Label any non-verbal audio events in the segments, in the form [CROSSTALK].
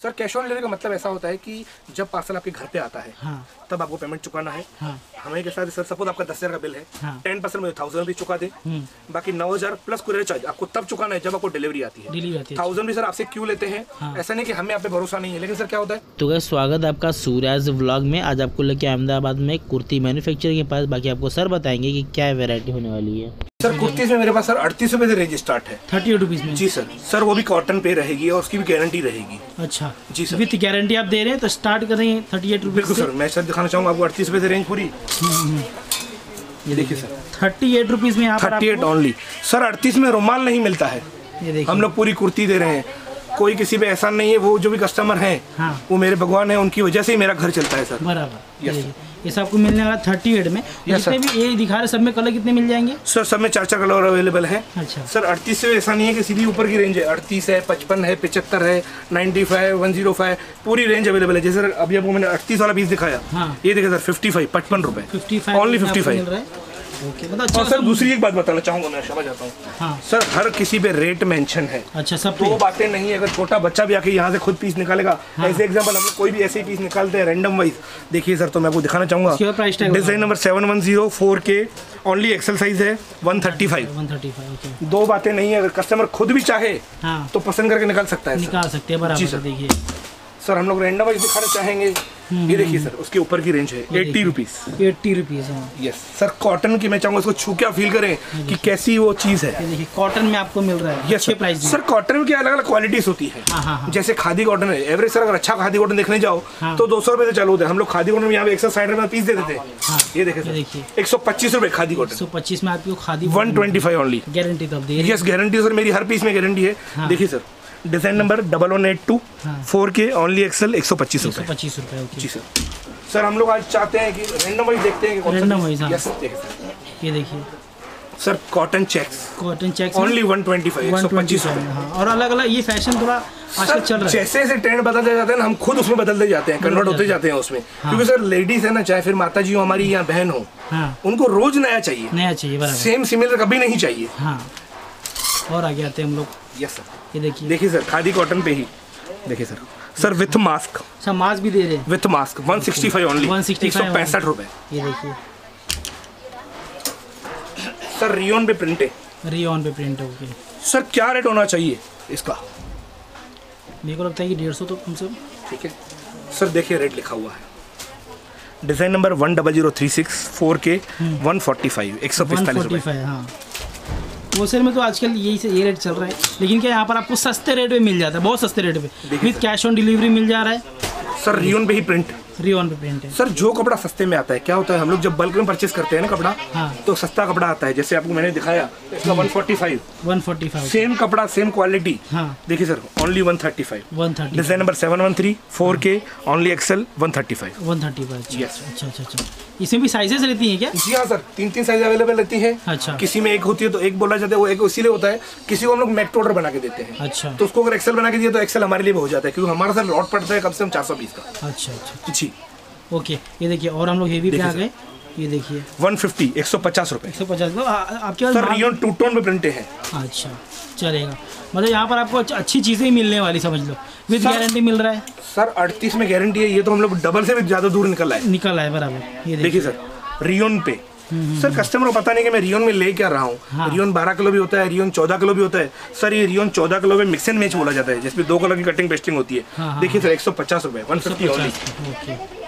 Sir cash on delivery का मतलब ऐसा होता है कि जब पार्सल आपके घर पे आता है हाँ। तब आपको पेमेंट चुकाना है। हाँ। हमें के साथ सर सपोज़ आपका दस हज़ार का बिल है हाँ। टेन परसेंट मुझे थाउज़ेंड रुपीज़ चुका दे। हम्म। बाकी नौ हज़ार प्लस कुरियर चार्ज आपको तब चुकाना है जब आपको डिलीवरी आती है। थाउज़ेंड भी सर आपसे क्यों लेते हैं? हाँ। ऐसा नहीं की हमें आप पे भरोसा नहीं है लेकिन सर क्या होता है? तो गैस स्वागत आपका सूर्याज व्लॉग में। आज आपको लेके अहमदाबाद में कुर्ती मैन्युफैक्चर के पास। बाकी आपको सर बताएँगे की क्या वेरायटी होने वाली है। सर कुर्ती में मेरे पास सर अड़तीस रुपए से रेंज स्टार्ट है। थर्टी एट रुपीज़ में? जी सर। सर वो भी कॉटन पे रहेगी और उसकी भी गारंटी रहेगी। अच्छा। जी सर। विथ गारंटी आप दे रहे हैं तो स्टार्ट कर रहे हैं थर्टी एट रुपीज़ बिल्कुल सर। मैं सर दिखाना चाहूँगा आपको अड़तीस रुपए से रेंज पूरी। ये देखिए सर। थर्टी एट रुपीज़ में थर्टी एट ओनली सर अड़तीस में रुमाल नहीं मिलता है। हम लोग पूरी कुर्ती दे रहे हैं। कोई किसी पे एहसान नहीं है वो जो भी कस्टमर हैं हाँ। वो मेरे भगवान है उनकी वजह से ही मेरा घर चलता है सर। बराबर। ये Yes. ये सब आपको मिलने वाला थर्टी एट में। Yes, जितने भी ये दिखा रहे सब में कलर कितने मिल जाएँगे? सर सब में चार चार कलर अवेलेबल है। अच्छा। सर अड़तीस से ऐसा नहीं है कि सीधी ऊपर की रेंज है। अड़तीस है पचपन है पिचहत्तर है ninety five one zero five पूरी रेंज अवेलेबल है। जैसे अभी आपको मैंने अड़तीस वाला पीस दिखाया। हाँ। ये देखिए सर फिफ्टी फाइव पचपन रुपए। ओनली फिफ्टी मिल फाइव है। मतलब अच्छा और सर दूसरी एक बात बताना चाहूँगा मैं समझ आता हूँ। हाँ। सर हर किसी पे रेट मेंशन है। अच्छा सब दो पे। बातें नहीं है अगर छोटा बच्चा भी आके यहाँ से खुद पीस निकालेगा। हाँ। ऐसे एग्जांपल हम लोग कोई भी ऐसे ही पीस निकालते हैं रैंडम वाइज देखिए सर तो मैं आपको दिखाना चाहूँगा। Design number seven one zero four के ओनली एक्सल साइज़ है वन थर्टी फाइव दो बातें नहीं है अगर कस्टमर खुद भी चाहे हाँ। तो पसंद करके निकाल सकता है निकाल सकते हैं। देखिए। सर हम लोग रैंडम वाइज दिखाना चाहेंगे। ये देखिए सर उसके ऊपर की रेंज है eighty rupees eighty rupees yes sir cotton की मैं चाहूँगा इसको छू के आप फील करें कि कैसी वो चीज़ है। ये कॉटन में आपको मिल रहा है यस प्राइस सर कॉटन में। क्या अलग अलग क्वालिटीज होती है। हाँ हाँ हाँ। जैसे खादी कॉटन है एवरेज सर अगर अच्छा खादी कॉटन देखने जाओ। तो दो सौ रुपए से चालू होता है। हम लोग खादी कॉटन में यहाँ पे एक सौ साठ रुपए पीस दे देते हैं। ये देखे सर एक सौ पच्चीस रुपए खादी कॉटन सौ पच्चीस में आपको khadi one twenty five only guarantee तो यस गारंटी सर मेरी हर पीस में गारंटी हाँ। देखिए sir design number double one eight two हाँ। फोर के ओनली एक्सएल एक सौ पच्चीस रुपए। पच्चीस रुपये जी सर। सर हम लोग आज चाहते हैं कि रैंडम वाइज देखते हैं कि wise, हाँ। यस ये देखिए। Sir cotton checks cotton check only one twenty five एक वन सौ ट्वेंटी पच्चीस रुपए। हाँ। और अलग अलग ये फ़ैशन थोड़ा आजकल चल रहा है। जैसे जैसे ट्रेंड बदलते जाते हैं ना हम खुद उसमें बदलते जाते हैं कन्वर्ट होते जाते हैं। उसमें। हाँ। क्योंकि सर लेडीज़ है ना चाहे फिर माता जी हो हमारी या बहन हो हाँ। उनको रोज नया चाहिए। नया चाहिए सेम सिमिलर कभी नहीं चाहिए। हाँ। और आगे आते हैं हम लोग। यस सर ये देखिए। देखिए सर खादी कॉटन पे ही। देखिए सर सर विथ मास्क अच्छा मास्क भी दे रहे हैं। विथ मास्क 165 ओनली 165 एक सौ पैंसठ रुपए। ये देखिए। सर रियोन पे प्रिंट है। रियॉन पे प्रिंट ओके सर क्या रेट होना चाहिए इसका? मेरे को लगता है कि डेढ़ सौ तो कम से ठीक है। सर देखिए रेट लिखा हुआ है। Design number one double zero three six four के वन फोर्टी फाइव एक सौ पैंतालीस हाँ। होलसेल में तो आजकल यही से ये रेट चल रहा है। लेकिन क्या यहाँ पर आपको सस्ते रेट में मिल जाता है? बहुत सस्ते रेट में with with cash on delivery मिल जा रहा है। सर रियोन पे ही प्रिंट रियॉन पे प्रिंट है। सर जो कपड़ा सस्ते में आता है क्या होता है हम लोग जब बल्क में परचेस करते हैं ना कपड़ा हाँ। तो सस्ता कपड़ा आता है जैसे आपको मैंने दिखाया इसका 145 वन फोर्टी फाइव सेम कपड़ा सेम क्वालिटी हाँ। देखिए sir only 135 one thirty design number 713 4K only XL 135 one thirty five Yes. अच्छा अच्छा अच्छा। इसमें भी साइजेस रहती हैं क्या? जी हाँ सर तीन तीन साइज़ अवेलेबल रहती है। अच्छा। किसी में एक होती है तो एक बोला जाता है वो एक इसीलिए होता है। किसी को हम लोग मैक ऑर्डर बना के देते हैं। अच्छा। तो उसको अगर एक्सेल बना के दिए तो एक्सेल हमारे लिए हो जाता है क्योंकि हमारा सर लॉट पड़ता है कम से कम चार सौ बीस का। अच्छा अच्छा। जी। ओके ये देखिए और हम लोग हेवी पे आ गए। ये देखिए। वन फिफ्टी एक सौ पचास रुपए। एक सौ पचास आपके पास सर रियोन टू टोन में प्रिंटे हैं। अच्छा चलेगा। मतलब यहाँ पर आपको अच्छी चीज़ें ही मिलने वाली समझ लो। विद गारंटी मिल रहा है। सर अड़तीस में गारंटी है ये तो हम लोग डबल से भी ज़्यादा दूर निकल आए। निकल आए बराबर। ये देखिए सर रियोन पे। सर कस्टमर को पता नहीं कि मैं रियोन में ले क्या रहा हूँ। हाँ। रियोन 12 किलो भी होता है रियोन 14 किलो भी होता है। सर ये रियोन 14 किलो में मिक्स एंड मैच बोला जाता है जिसमें दो कलर की कटिंग बेस्टिंग होती है। हाँ, हाँ, देखिए सर एक सौ पचास रुपए वन फिफ्टी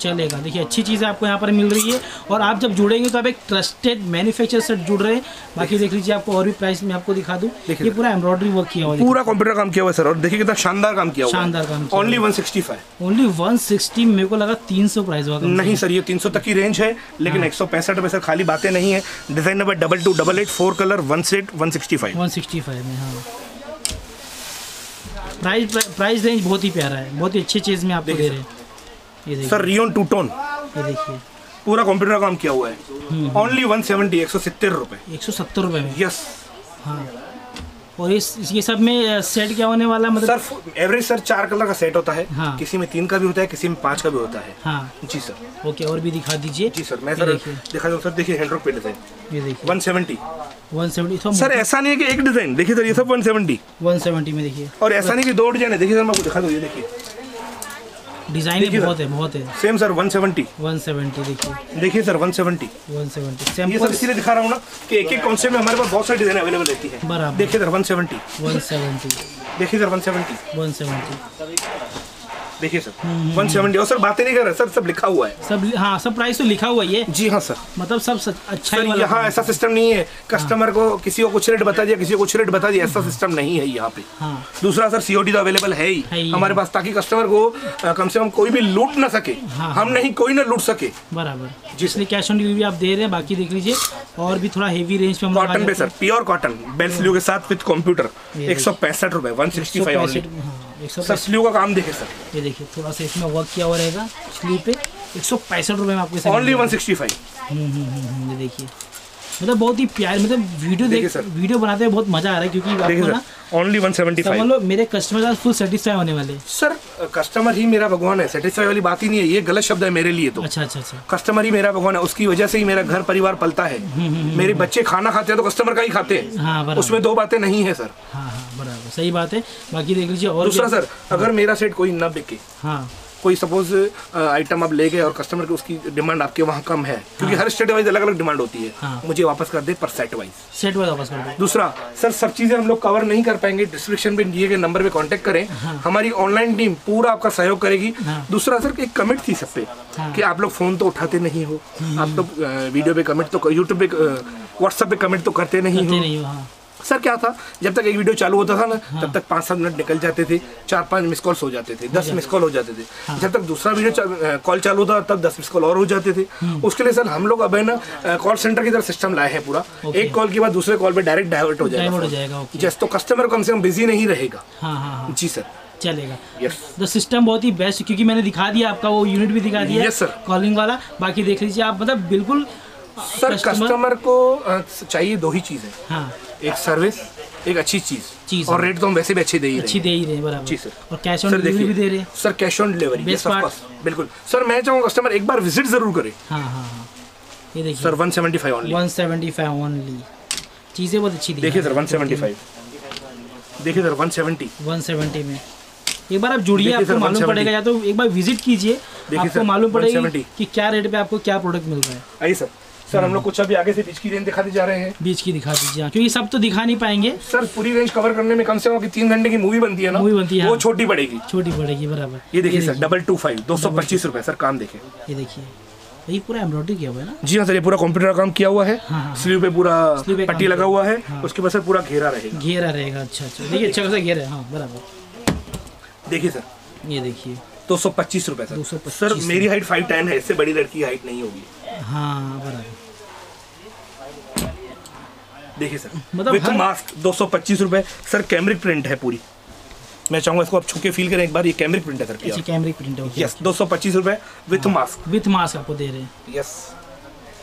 चलेगा। देखिए अच्छी चीज़ें आपको यहाँ पर मिल रही है और आप जब जुड़ेंगे तो आप एक ट्रस्टेड मैन्युफैक्चर से जुड़ रहे हैं। बाकी देख लीजिए आपको और भी प्राइस में आपको दिखा दूँ। देखिए ये पूरा एम्ब्रॉयडरी वर्क किया हुआ है। पूरा कंप्यूटर काम किया हुआ है सर और देखिए कितना शानदार काम किया शानदार काम only one sixty five only one sixty मेरे को लगा तीन सौ प्राइस हुआ नहीं सर ये 300 तक की रेंज है लेकिन एक सौ पैंसठ सर खाली बातें नहीं है। Design number double two double eight four colour one set one sixty five one sixty five में हाँ। प्राइस प्राइस रेंज बहुत ही प्यारा है। बहुत ही अच्छी चीज़ में आप दे रहे हैं। सर रियोन टू टोन ये देखिए। पूरा कंप्यूटर काम किया हुआ है। ओनली वन सेवेंटी एक सौ सितर रुपए। एक सौ सत्तर रुपये में? यस हाँ। और इस ये सब में सेट क्या होने वाला मतलब सर एवरेज सर चार कलर का सेट होता है। हाँ। किसी में तीन का भी होता है किसी में पाँच का भी होता है। हाँ। जी सर ओके और भी दिखा दीजिए। जी सर मैं सर दिखा दूँ सर देखिए हैंड पे डिज़ाइन ये देखिए। 170 वन सेवेंटी सर ऐसा नहीं है कि एक डिज़ाइन देखिए सर ये सब 170 वन सेवेंटी में देखिए। और ऐसा नहीं कि दो डिज़ाइन है। देखिए सर मैं आपको दिखा दूँ ये देखिए। डिज़ाइन बहुत है बहुत है। सेम सर 170 170 देखिए। देखिए सर 170 170 ये सर इसीलिए दिखा रहा हूँ ना कि एक एक कॉन्सेप्ट में हमारे पास बहुत सारी डिज़ाइन अवेलेबल रहती है। बराबर। देखिए सर 170 170 देखिए सर 170 170 देखिए सर वन 170 और सर बातें नहीं कर रहे सर सब लिखा हुआ है। सब हाँ सब प्राइस तो लिखा हुआ ही जी हाँ सर। मतलब सब सच- अच्छा सर वाला यहाँ ऐसा सिस्टम नहीं है। कस्टमर हाँ। को किसी को कुछ रेट बता दिया किसी को कुछ रेट बता दिया ऐसा सिस्टम नहीं है यहाँ पे। हाँ। दूसरा सर सीओडी तो अवेलेबल है है। हमारे पास ताकि कस्टमर को कम से कम कोई भी लूट ना सके। हाँ, हम नहीं कोई ना लूट सके। बराबर। जिसने कैश ऑन डिलीवरी आप दे रहे हैं बाकी देख लीजिए। और भी थोड़ा हेवी रेंज पे कॉटन पे sir pure cotton bell sleeve के साथ विद कंप्यूटर एक सौ पैंसठ रुपए वन सिक्सटी फाइव 165 ऑनली एक सौ सर स्लीव का काम देखे सर। ये देखिए थोड़ा सा इसमें वर्क किया हुआ रहेगा स्लीव पे। एक सौ पैंसठ रुपये में आपको only one sixty five hmm, hmm, hmm, हम्म, ये देखिए। मतलब बहुत ही प्यार मतलब वीडियो देख वीडियो बनाते हुए बहुत मज़ा आ रहा है क्योंकि आपको ना ओनली वन सेवेंटी समझ फाइव लो मेरे कस्टमर आज फुल सेटिस्फाई होने वाले। सर कस्टमर ही मेरा भगवान है सेटिस्फाई वाली बात ही नहीं है ये गलत शब्द है मेरे लिए तो। अच्छा अच्छा अच्छा। कस्टमर ही मेरा भगवान है उसकी वजह से ही मेरा घर परिवार पलता है। मेरे बच्चे खाना खाते हैं तो कस्टमर का ही खाते हैं। हाँ उसमें दो बातें नहीं है सर। हाँ हाँ बराबर सही बात है। बाकी देख लीजिए और दूसरा सर अगर मेरा सेट कोई न बिके हाँ। कोई सपोज़ आइटम आप ले गए और कस्टमर की उसकी डिमांड आपके वहाँ कम है क्योंकि हर स्टेट वाइज अलग अलग डिमांड होती है। हाँ। मुझे वापस कर दे पर सेट वाइज सेट वाइज वापस कर दो। दूसरा सर सब चीज़ें हम लोग कवर नहीं कर पाएँगे डिस्क्रिप्शन में दिए गए नंबर पे कॉन्टेक्ट करें। हमारी ऑनलाइन टीम पूरा आपका सहयोग करेगी। हाँ। दूसरा सर एक कमेंट थी सब पे हाँ। कि आप लोग फ़ोन तो उठाते नहीं हो। आप तो वीडियो पे कमेंट तो यूट्यूब पे व्हाट्सएप पे कमेंट तो करते नहीं हो। हो हाँ। सर क्या था? जब तक एक वीडियो चालू होता था ना हाँ। तब तक पाँच सात मिनट निकल जाते थे चार पाँच मिस कॉल्स हो जाते थे दस मिस कॉल हो जाते थे। हाँ। जब तक दूसरा वीडियो कॉल चालू होता तब दस मिस कॉल और हो जाते थे। उसके लिए सर हम लोग अब है ना कॉल सेंटर की तरफ़ सिस्टम लाए हैं पूरा। एक कॉल के बाद दूसरे कॉल पर डायरेक्ट डाइवर्ट हो जाएगा जस्ट तो कस्टमर कम से कम बिज़ी नहीं रहेगा। हाँ हाँ हाँ। जी सर। चलेगा। यस तो सिस्टम बहुत ही बेस्ट क्योंकि मैंने दिखा दिया आपका वो यूनिट भी दिखा दिया. कॉलिंग वाला। बाकी देख लीजिए आप मतलब बिल्कुल सर कस्टमर को चाहिए दो ही चीज़। है हाँ। एक सर्विस एक अच्छी चीज़। चीज़ और रेट तो हम वैसे भी अच्छे दे ही अच्छी रहे दे ही रहे बराबर। जी, सर। और कैश ऑन डिलीवरी भी दे रहे हैं। सर कैश ऑन डिलीवरी बिल्कुल। सर मैं चाहूँगा कस्टमर एक बार विज़िट ज़रूर करे। हाँ हाँ हाँ। ये देखिए। Sir 175 only one seventy five only चीज़ें बहुत अच्छी देखिए सर 175 देखिए सर 170 वन सेवेंटी में। एक बार आप जुड़िए आपको मालूम पड़ेगा या तो एक बार विज़िट कीजिए। आपको मालूम पड़ेगी 170 कि क्या रेट पे आपको क्या प्रोडक्ट मिल रहा है। आइए सर सर हम लोग कुछ अभी आगे से बीच की रेंज दिखा दिखाते जा रहे हैं। बीच की दिखा दीजिए हाँ, क्योंकि सब तो दिखा नहीं पाएँगे। सर पूरी रेंज कवर करने में कम से कम तीन घंटे की मूवी बनती है ना Movie बनती है, वो हाँ। छोटी पड़ेगी। छोटी पड़ेगी बराबर। ये देखिए सर डबल टू फाइव दो सौ पच्चीस रुपए सर काम देखिए ये देखिए। ये पूरा एम्ब्रॉयडरी किया हुआ है ना? जी हाँ सर ये पूरा कंप्यूटर का काम किया हुआ है। हाँ, हाँ। स्लीव पे पूरा पट्टी लगा हुआ है। हाँ, उसके बाद सर पूरा घेरा रहेगा। घेरा रहेगा अच्छा अच्छा। देखिए अच्छा खासा घेरा है हाँ बराबर। देखिए सर। ये देखिए। दो सौ पच्चीस रुपए सर। 225 सर मेरी हाइट फाइव टेन है इससे बड़ी लड़की हाइट नहीं होगी। हाँ बराबर। देखिए सर मतलब विथ मास्क दो सौ पच्चीस रुपए। सर कैमरिक प्रिंट है पूरी। मैं चाहूँगा इसको आप छू के फील करें एक बार ये कैमरिक प्रिंट है सर अच्छी कैमरे प्रिंट हो यस दो सौ पच्चीस रुपए विथ मास्क। विथ मास्क आपको दे रहे हैं। Yes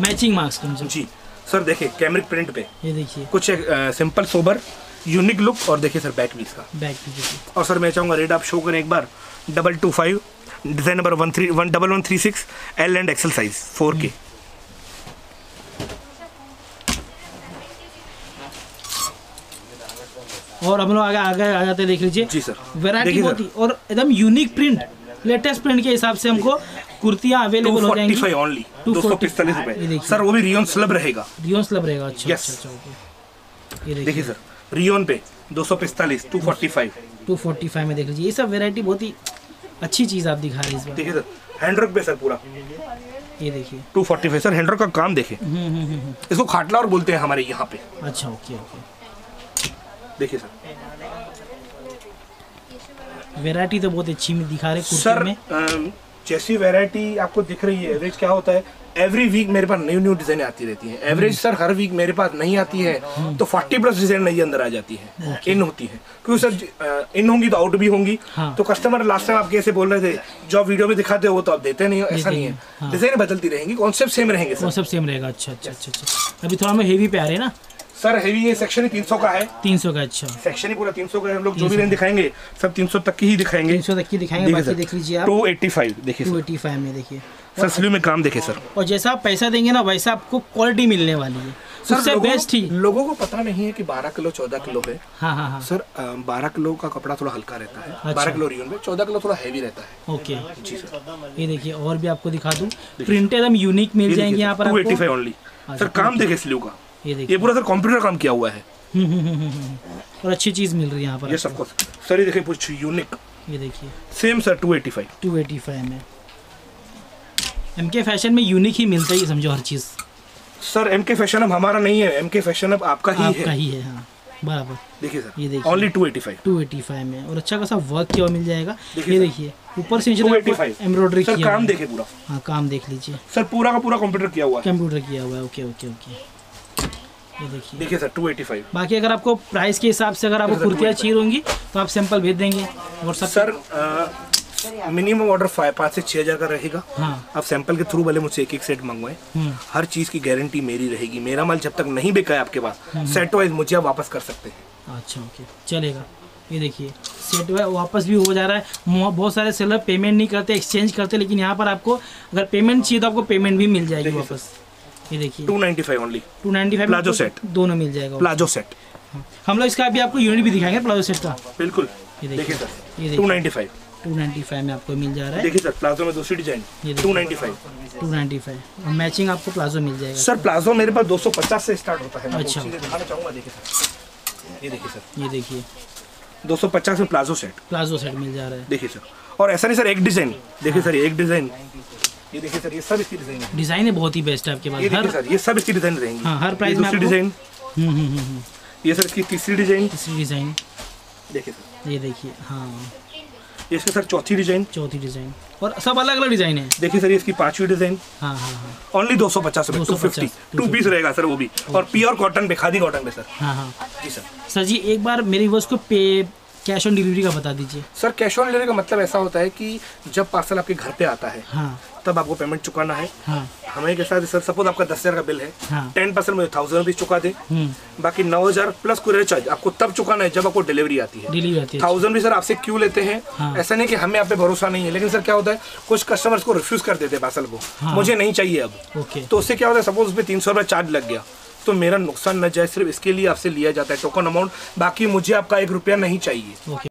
matching mask. जी। सर देखिए कैमरिक प्रिंट पे। ये देखिए। कुछ सिंपल सोबर यूनिक लुक और देखिए सर बैक भी इसका बैक भी और सर मैं चाहूँगा रेट आप शो करें एक बार। Double two five design number one three one double one three six L and XL size four के और हम लोग आगे आगे आ जाते देख लीजिए। जी सर। वैरायटी बहुत ही और एकदम यूनिक प्रिंट लेटेस्ट प्रिंट के हिसाब से हमको कुर्तियाँ अवेलेबल हो जाएँगी। फाइव ओनली दो सौ 245 पिस्तालीस रुपए। सर वो भी रियोन स्लब रहेगा। रियोन स्लब रहेगा अच्छा. अच्छा अच्छा ये देखिए देखिए। सर रियोन पे दो सौ पिस्तालीस two forty five two forty five में देख लीजिए। ये सब वैरायटी बहुत ही अच्छी चीज़ आप दिखा रहे हैं इस बार। देखिए सर हैंडवर्क पे सर पूरा। ये देखिए। Two forty five sir handwork का काम देखे। हम्म हम्म हम्म हम्म। इसको खाटला और बोलते हैं हमारे यहाँ पे। अच्छा ओके ओके। देखिए सर। वैरायटी तो बहुत अच्छी में दिखा रहे सर में। जैसी वैरायटी आपको दिख रही है एवरेज क्या होता है? एवरी वीक मेरे पास न्यू न्यू डिज़ाइन आती रहती है। एवरेज सर हर वीक मेरे पास नहीं आती है तो 40 प्लस डिज़ाइन नई अंदर आ जाती है। इन होती है। क्योंकि सर इन होंगी तो आउट भी होंगी। हाँ। तो कस्टमर लास्ट टाइम आप कैसे बोल रहे थे जो आप वीडियो में दिखाते हो वो तो आप देते नहीं हो ऐसा नहीं है। हाँ। डिज़ाइन बदलती रहेंगी कॉन्सेप्ट सेम रहेंगे सेम रहेगा। अच्छा अच्छा अच्छा अच्छा। अभी थोड़ा हमें हेवी पे आ रहे हैं ना। सर हैवी ये सेक्शन ही 300 का है। तीन सौ का अच्छा। सेक्शन ही पूरा 300 का है हम लोग जो भी रेंज दिखाएँगे सब 300 तक की ही दिखाएँगे। तीन सौ तक की दिखाएँगे बाकी देख लीजिए आप। टू एट्टी फाइव देखिए टू सर। एटी फाइव में देखिए। सर स्लीव में काम देखिए सर। और जैसा आप पैसा देंगे ना वैसा आपको क्वालिटी मिलने वाली है। लोगों- बेस्ट ही। लोगों को पता नहीं है कि 12 किलो 14 किलो है हाँ हाँ हाँ। सर बारह किलो का कपड़ा थोड़ा हल्का रहता है। अच्छा। बारह किलो रियोन में चौदह किलो थोड़ा हैवी रहता है। ओके। जी सर। ये देखिए और भी आपको दिखा दूँ। प्रिंट एकदम यूनिक मिल जाएँगे यहाँ पर टू ओनली सर काम देखे स्लीव का। ये ये पूरा सर कंप्यूटर काम किया हुआ है। [LAUGHS] और अच्छी चीज़ मिल रही है यहाँ पर। ये सबको सर ये देखिए कुछ यूनिक ये देखिए। Same sir two eighty five two eighty five में। एम के फ़ैशन में यूनिक ही मिलता ही समझो हर चीज़। सर एम के फ़ैशन अब हमारा नहीं है। एम के फ़ैशन अब आपका ही आपका है। ही है हाँ। बराबर। देखिए सर ये देखिए। Only two eighty five two eighty five में। और अच्छा खासा वर्क किया मिल जाएगा। ये देखिए। ऊपर से नीचे एम्ब्रॉयडरी किया काम। देखे पूरा। हाँ काम देख लीजिए। सर पूरा का पूरा कंप्यूटर किया हुआ है। कंप्यूटर किया हुआ है। ओके ओके ओके ये देखिए। देखिए सर टू एटी फाइव बाकी अगर आपको प्राइस के हिसाब से अगर आपको कुर्तियाँ 285 चाहिए होंगी तो आप सैंपल भेज देंगे और सर मिनिमम ऑर्डर पाँच से छः हज़ार का रहेगा। हाँ। आप सैंपल के थ्रू भले मुझसे एक एक सेट मंगवाएँ। हम्म। हर चीज़ की गारंटी मेरी रहेगी। मेरा माल जब तक नहीं बिका है आपके पास सेट वाइज मुझे आप वापस कर सकते हैं। अच्छा ओके चलेगा। ये देखिए सेट वा- वापस भी हो जा रहा है। बहुत सारे सेलर पेमेंट नहीं करते एक्सचेंज करते लेकिन यहाँ पर आपको अगर पेमेंट चाहिए तो आपको पेमेंट भी मिल जाएगी वापस। ये देखिए। Two ninety five only two ninety five palazzo set. दोनों मिल जाएगा प्लाजो सेट हम लोग इसका अभी आपको यूनिट भी दिखाएँगे प्लाजो सेट का। बिल्कुल। ये देखिए। सर ये टू देखिए। Ninety five two ninety five में आपको मिल जा रहा है। देखिए सर प्लाजो में दूसरी डिज़ाइन ये और मैचिंग आपको प्लाजो मिल जाएगा। सर प्लाजो मेरे पास 250 से स्टार्ट होता है। अच्छा। दिखाना चाहूँगा देखिए सर। ये देखिए सर। ये देखिए। 250 में प्लाजो सेट प्लाजो सेट मिल जा रहा है। देखिए सर। और ऐसा नहीं सर एक डिज़ाइन देखिए सर एक डिज़ाइन ये देखिए सर ये सब इसकी डिज़ाइन है। डिज़ाइन है बहुत ही बेस्ट है आपके पास। ये हर सर ये सब इसकी डिज़ाइन रहेंगी। हाँ, हर प्राइस में दूसरी डिज़ाइन हम्म हम्म हम्म हम्म। ये सर इसकी तीसरी डिज़ाइन तीसरी डिज़ाइन देखिए सर। ये देखिए हाँ। ये इसकी सर चौथी डिज़ाइन चौथी डिज़ाइन और सब अलग अलग डिज़ाइन है। देखिए सर इसकी पांचवी डिज़ाइन हाँ हाँ हाँ। ओनली दो सौ पचास टू फिफ्टी टू पीस रहेगा सर वो भी। और प्योर कॉटन पे खादी कॉटन पे सर। हाँ हाँ। जी सर। सर जी एक बार मेरे को पे कैश ऑन डिलीवरी का बता दीजिए। सर कैश ऑन लेने का मतलब ऐसा होता है कि जब पार्सल आपके घर पे आता है हाँ। तब आपको पेमेंट चुकाना है। हाँ। हमें कैसा है सर सपोज़ आपका दस हज़ार का बिल है हाँ। टेन परसेंट मुझे थाउज़ेंड रुपीज़ चुका दे। हम्म। बाकी नौ हज़ार प्लस कुरियर चार्ज आपको तब चुकाना है जब आपको डिलीवरी आती है। डिलीवरी आती है। थाउज़ेंड भी सर आपसे क्यों लेते हैं? हाँ। ऐसा नहीं कि हमें आप पे भरोसा नहीं है लेकिन सर क्या होता है कुछ कस्टमर्स को रिफ्यूज कर देते हैं पार्सल को। हाँ। मुझे नहीं चाहिए अब। तो उससे क्या होता है सपोज़ उसमें तीन सौ रुपये चार्ज लग गया। तो मेरा नुकसान न जाए, सिर्फ़ इसके लिए आपसे लिया जाता है टोकन अमाउंट बाकी मुझे आपका एक रुपया नहीं चाहिए।